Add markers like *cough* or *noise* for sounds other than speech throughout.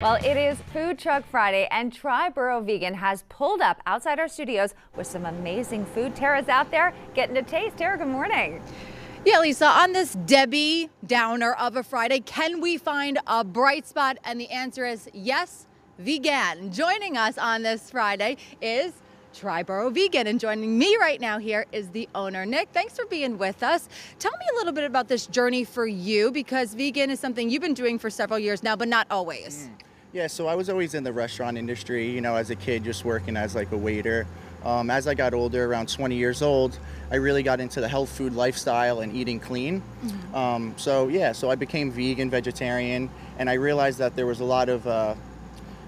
Well, it is Food Truck Friday, and TriBoro Vegan has pulled up outside our studios with some amazing food. Tara's out there getting to taste. Tara, good morning. Yeah, Lisa, on this Debbie Downer of a Friday, can we find a bright spot? And the answer is yes, vegan. Joining us on this Friday is TriBoro Vegan. And joining me right now here is the owner, Nick. Thanks for being with us. Tell me a little bit about this journey for you because vegan is something you've been doing for several years now, but not always. Mm. Yeah, so I was always in the restaurant industry, you know, as a kid, just working as like a waiter. Um, as I got older, around 20 years old, I really got into the health food lifestyle and eating clean. Mm-hmm. Um, so yeah, so I became vegan, vegetarian, and I realized that there was a lot of uh,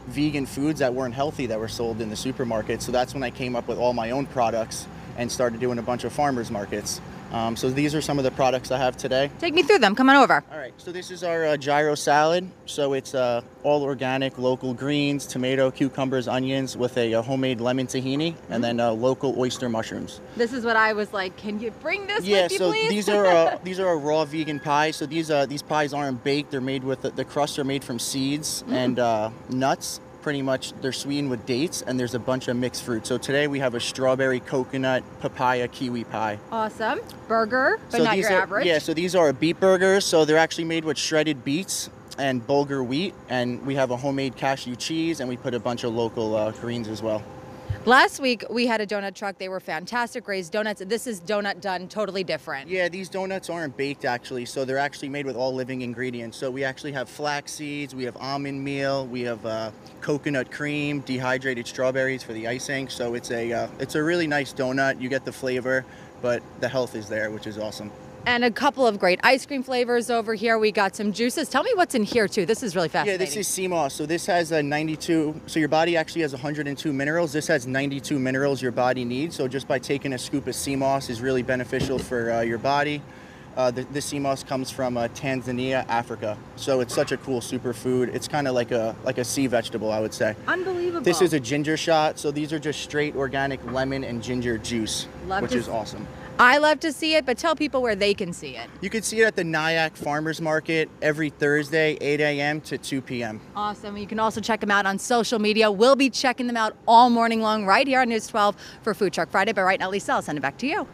vegan foods that weren't healthy that were sold in the supermarket. So that's when I came up with all my own products and started doing a bunch of farmers markets. Um, so these are some of the products I have today. Take me through them. Come on over. All right. So this is our uh, gyro salad. So it's uh, all organic, local greens, tomato, cucumbers, onions, with a, a homemade lemon tahini, mm-hmm. and then uh, local oyster mushrooms. This is what I was like. Can you bring this? Yeah. You, so please? these are uh, *laughs* these are a raw vegan pie. So these uh, these pies aren't baked. They're made with the, the crusts are made from seeds mm. and uh, nuts pretty much they're sweetened with dates and there's a bunch of mixed fruit. So today we have a strawberry, coconut, papaya, kiwi pie. Awesome. Burger, but so not your are, average. Yeah, so these are beet burgers. So they're actually made with shredded beets and bulgur wheat and we have a homemade cashew cheese and we put a bunch of local uh, greens as well. Last week we had a donut truck. They were fantastic raised donuts. This is donut done totally different. Yeah, these donuts aren't baked actually, so they're actually made with all living ingredients. So we actually have flax seeds, we have almond meal, we have uh, coconut cream, dehydrated strawberries for the icing. So it's a uh, it's a really nice donut. You get the flavor, but the health is there, which is awesome and a couple of great ice cream flavors over here. We got some juices. Tell me what's in here too. This is really fascinating. Yeah, this is sea moss. So this has a 92. So your body actually has 102 minerals. This has 92 minerals your body needs. So just by taking a scoop of sea moss is really beneficial for uh, your body. Uh, the, the, sea moss comes from uh, Tanzania, Africa. So it's such a cool superfood. It's kind of like a like a sea vegetable, I would say. Unbelievable. This is a ginger shot. So these are just straight organic lemon and ginger juice, Love which is awesome. I love to see it, but tell people where they can see it. You can see it at the Nyack Farmers Market every Thursday, 8 a.m. to 2 p.m. Awesome. You can also check them out on social media. We'll be checking them out all morning long right here on News 12 for Food Truck Friday. But right now, Lisa, I'll send it back to you.